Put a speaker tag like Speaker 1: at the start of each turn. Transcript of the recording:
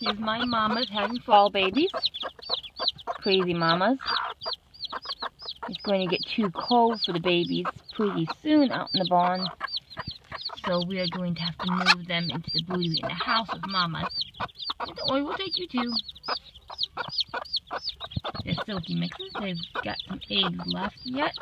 Speaker 1: Here's my mamas having fall babies. Crazy mamas. It's going to get too cold for the babies pretty soon out in the barn. So we are going to have to move them into the booty in the house of mamas. And the oil will take you too. They're silky mixes. They've got some eggs left yet.